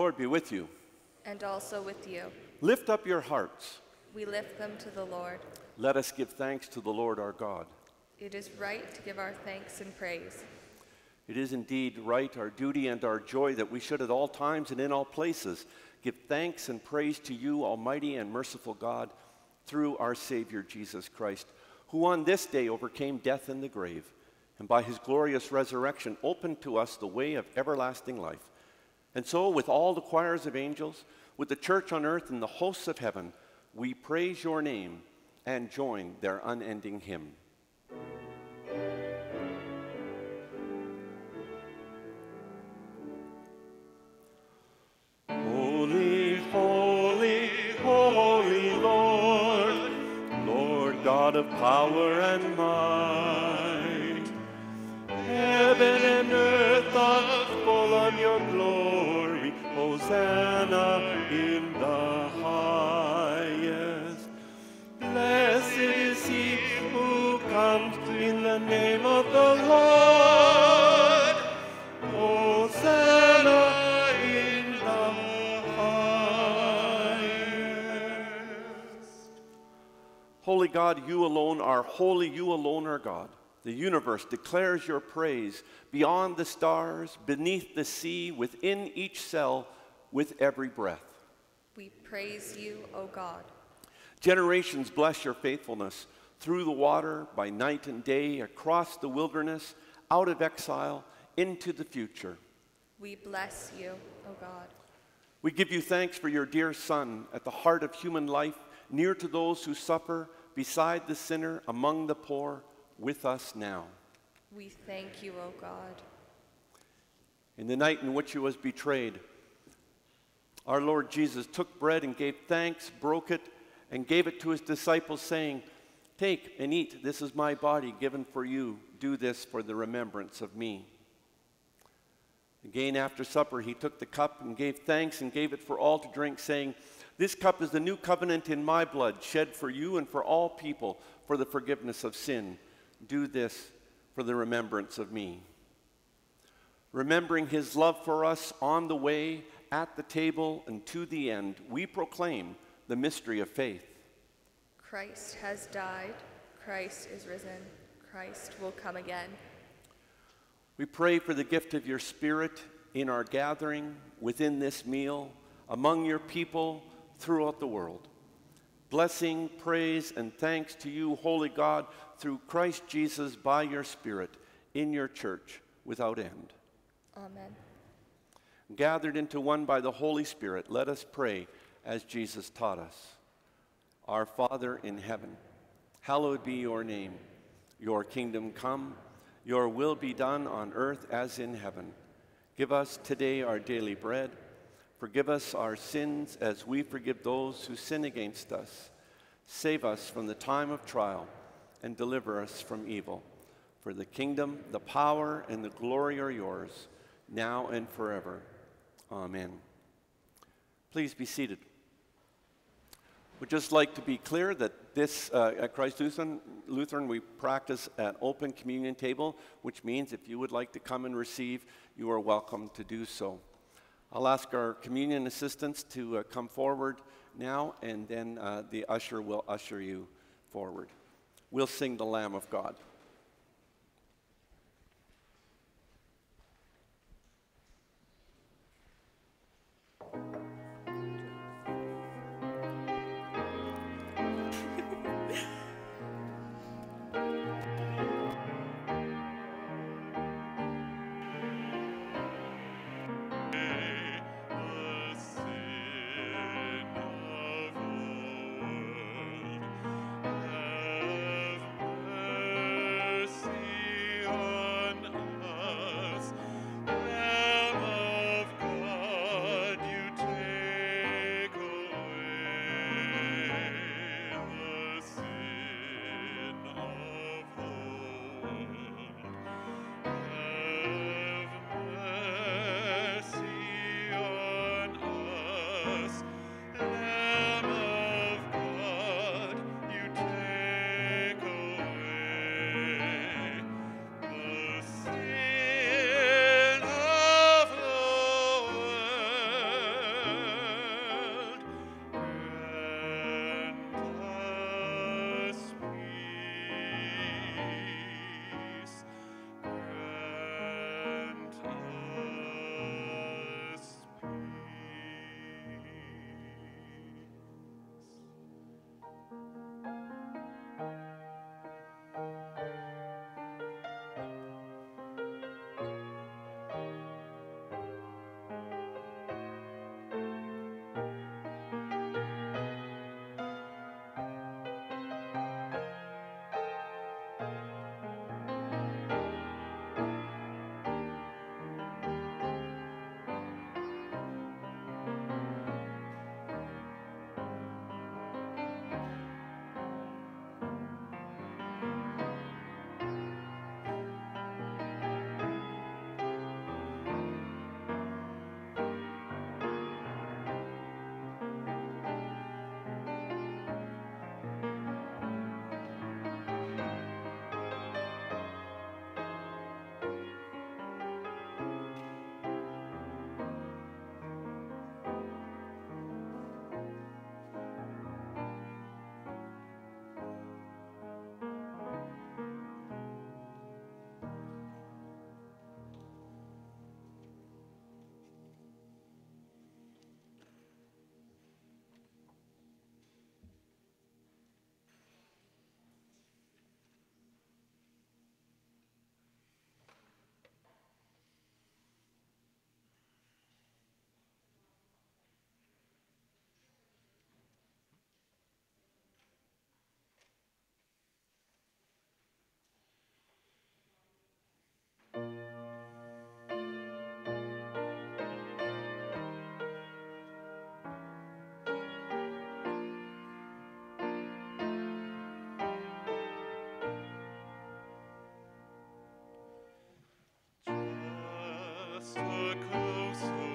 Lord be with you. And also with you. Lift up your hearts. We lift them to the Lord. Let us give thanks to the Lord our God. It is right to give our thanks and praise. It is indeed right, our duty and our joy, that we should at all times and in all places give thanks and praise to you, Almighty and merciful God, through our Savior Jesus Christ, who on this day overcame death and the grave, and by his glorious resurrection opened to us the way of everlasting life. And so, with all the choirs of angels, with the church on earth and the hosts of heaven, we praise your name and join their unending hymn. Holy, holy, holy Lord, Lord God of power and might. God, you alone are holy, you alone are God. The universe declares your praise beyond the stars, beneath the sea, within each cell, with every breath. We praise you, O God. Generations bless your faithfulness through the water, by night and day, across the wilderness, out of exile, into the future. We bless you, O God. We give you thanks for your dear Son at the heart of human life, near to those who suffer, beside the sinner, among the poor, with us now. We thank you, O God. In the night in which he was betrayed, our Lord Jesus took bread and gave thanks, broke it, and gave it to his disciples, saying, Take and eat. This is my body given for you. Do this for the remembrance of me. Again, after supper, he took the cup and gave thanks and gave it for all to drink, saying, This cup is the new covenant in my blood, shed for you and for all people for the forgiveness of sin. Do this for the remembrance of me. Remembering his love for us on the way, at the table, and to the end, we proclaim the mystery of faith. Christ has died. Christ is risen. Christ will come again. We pray for the gift of your Spirit in our gathering, within this meal, among your people throughout the world. Blessing, praise, and thanks to you, Holy God, through Christ Jesus by your Spirit in your church without end. Amen. Gathered into one by the Holy Spirit, let us pray as Jesus taught us. Our Father in heaven, hallowed be your name. Your kingdom come, your will be done on earth as in heaven. Give us today our daily bread. Forgive us our sins as we forgive those who sin against us. Save us from the time of trial and deliver us from evil. For the kingdom, the power, and the glory are yours, now and forever. Amen. Please be seated. We'd just like to be clear that this uh, at Christ Lutheran, Lutheran we practice an open communion table, which means if you would like to come and receive, you are welcome to do so. I'll ask our communion assistants to uh, come forward now, and then uh, the usher will usher you forward. We'll sing the Lamb of God. Just a closer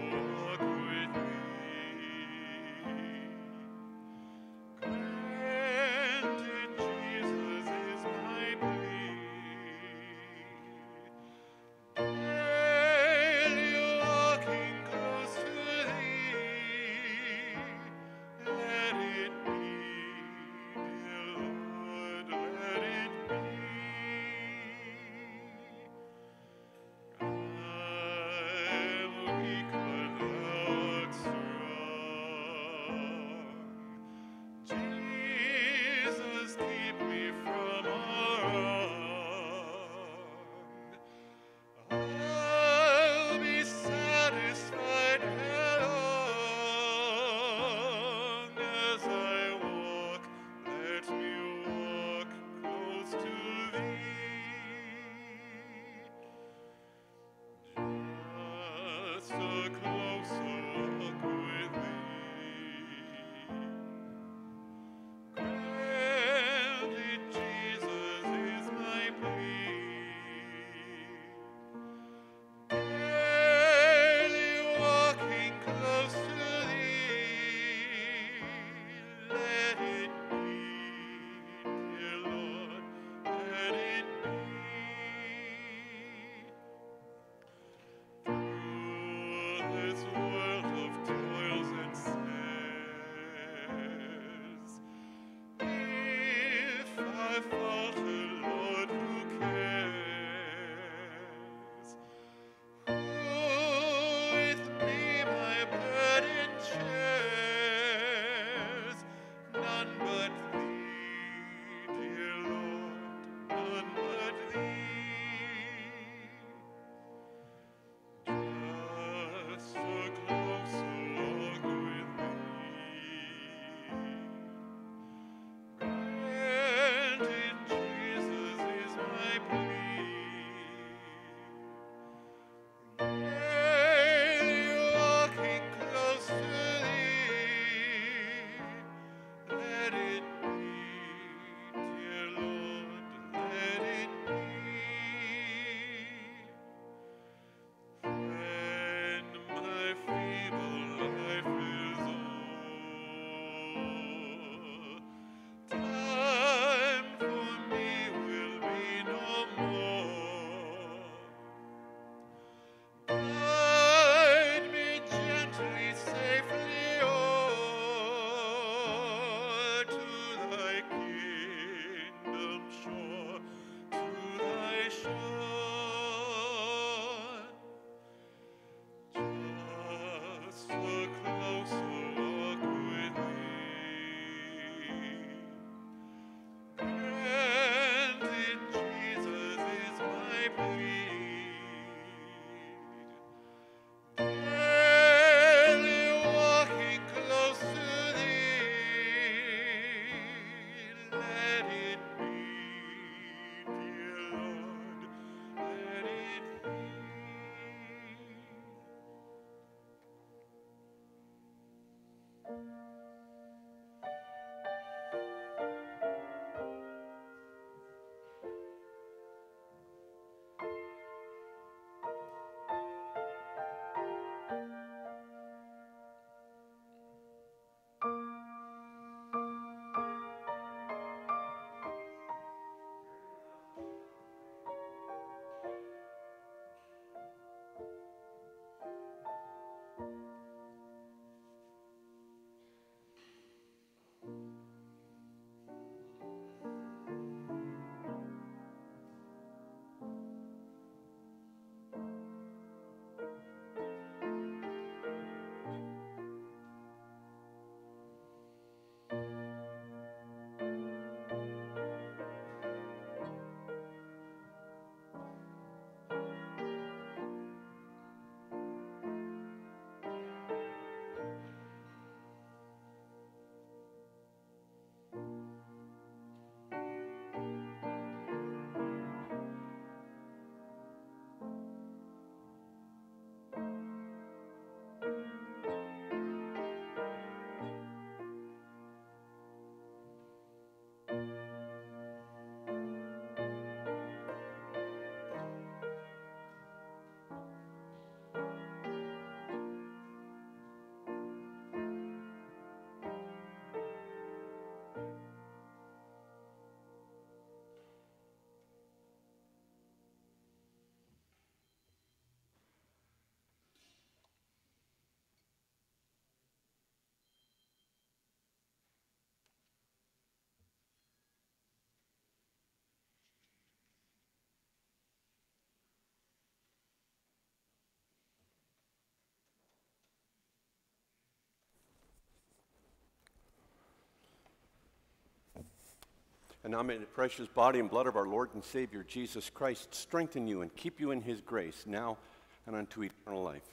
And now may the precious body and blood of our Lord and Savior Jesus Christ strengthen you and keep you in his grace now and unto eternal life.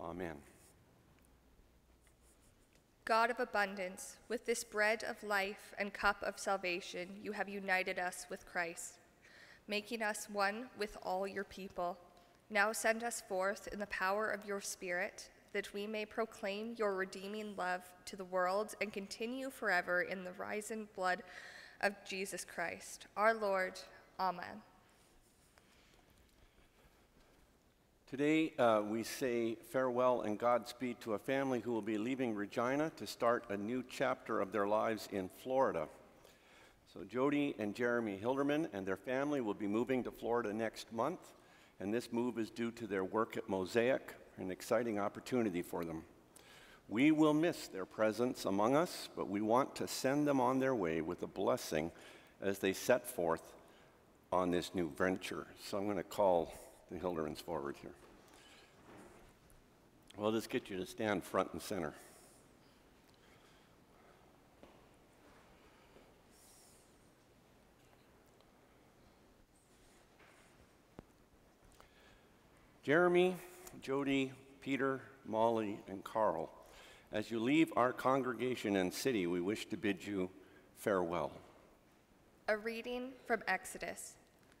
Amen. God of abundance, with this bread of life and cup of salvation, you have united us with Christ, making us one with all your people. Now send us forth in the power of your Spirit, that we may proclaim your redeeming love to the world and continue forever in the risen blood of Jesus Christ, our Lord. Amen. Today, uh, we say farewell and Godspeed to a family who will be leaving Regina to start a new chapter of their lives in Florida. So, Jody and Jeremy Hilderman and their family will be moving to Florida next month, and this move is due to their work at Mosaic, an exciting opportunity for them. We will miss their presence among us, but we want to send them on their way with a blessing as they set forth on this new venture. So, I'm going to call the Hildermans forward here. Well, just get you to stand front and center. Jeremy, Jody, Peter, Molly, and Carl, as you leave our congregation and city, we wish to bid you farewell. A reading from Exodus.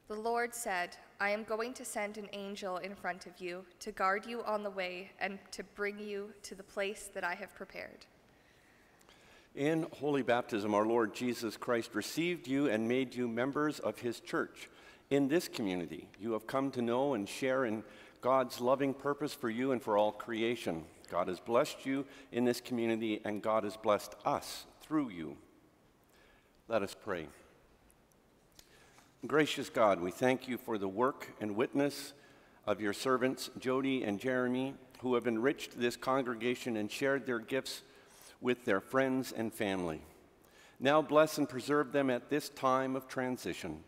The Lord said, I am going to send an angel in front of you to guard you on the way and to bring you to the place that I have prepared. In holy baptism, our Lord Jesus Christ received you and made you members of his church. In this community, you have come to know and share in God's loving purpose for you and for all creation. God has blessed you in this community, and God has blessed us through you. Let us pray. Gracious God, we thank you for the work and witness of your servants, Jody and Jeremy, who have enriched this congregation and shared their gifts with their friends and family. Now bless and preserve them at this time of transition.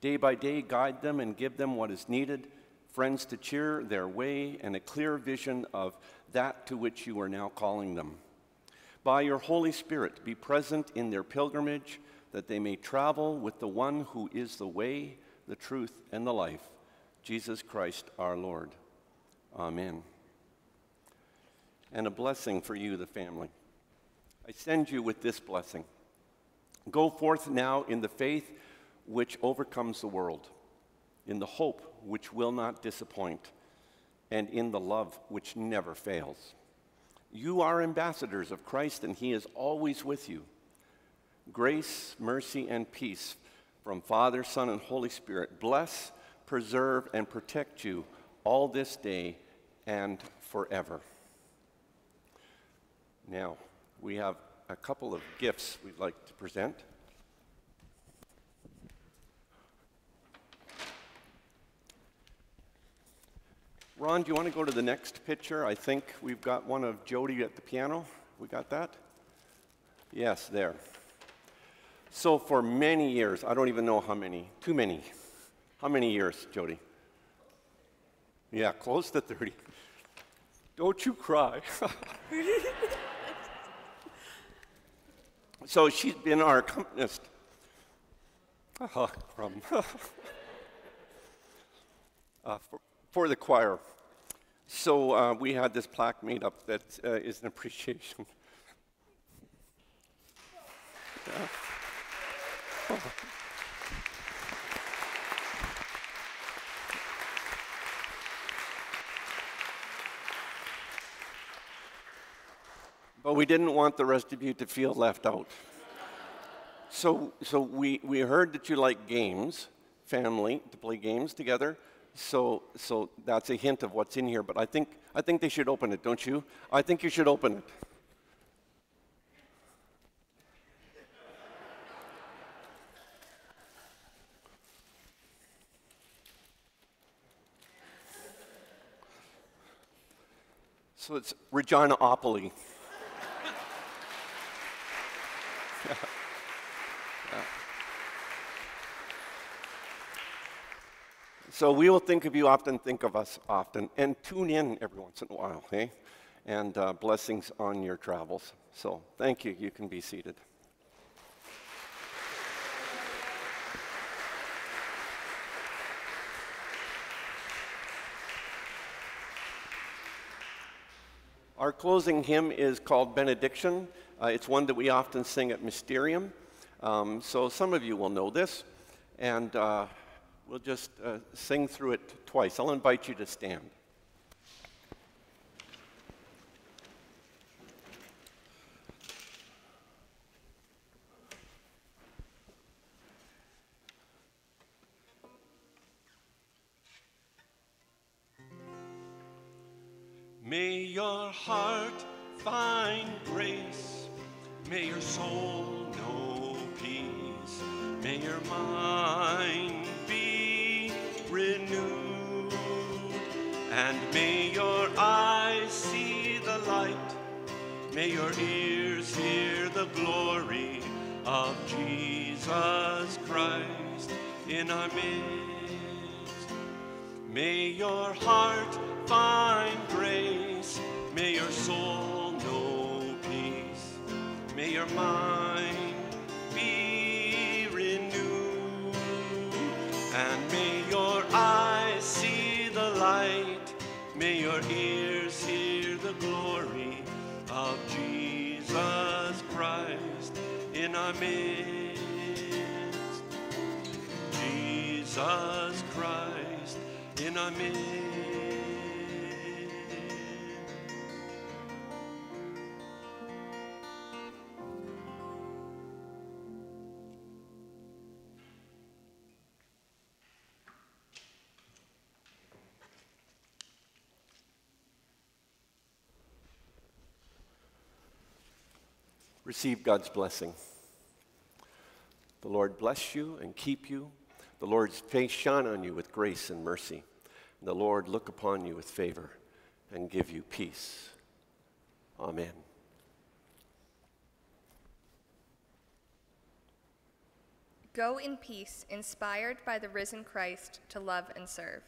Day by day, guide them and give them what is needed friends to cheer their way and a clear vision of that to which you are now calling them. By your Holy Spirit, be present in their pilgrimage that they may travel with the one who is the way, the truth, and the life, Jesus Christ our Lord. Amen. And a blessing for you, the family. I send you with this blessing. Go forth now in the faith which overcomes the world, in the hope which will not disappoint, and in the love which never fails. You are ambassadors of Christ, and He is always with you grace, mercy, and peace from Father, Son, and Holy Spirit bless, preserve, and protect you all this day and forever. Now, we have a couple of gifts we'd like to present. Ron, do you want to go to the next picture? I think we've got one of Jody at the piano. We got that? Yes, there. So for many years, I don't even know how many, too many. How many years, Jody? Yeah, close to 30. Don't you cry. so she's been our accompanist. Uh, from, uh, for, for, the choir. So uh, we had this plaque made up that uh, is an appreciation. Yeah. but we didn't want the rest of you to feel left out. So, so we, we heard that you like games, family, to play games together. So, so that's a hint of what's in here. But I think, I think they should open it, don't you? I think you should open it. So it's Reginaopoly. So we will think of you often, think of us often, and tune in every once in a while, hey? And uh, blessings on your travels. So thank you. You can be seated. Our closing hymn is called Benediction. Uh, it's one that we often sing at Mysterium. Um, so some of you will know this. And. Uh, we'll just uh, sing through it twice. I'll invite you to stand. Your ears hear the glory of Jesus Christ in our midst. Jesus Christ in our midst. Receive God's blessing. The Lord bless you and keep you. The Lord's face shine on you with grace and mercy. And the Lord look upon you with favor and give you peace. Amen. Go in peace, inspired by the risen Christ, to love and serve.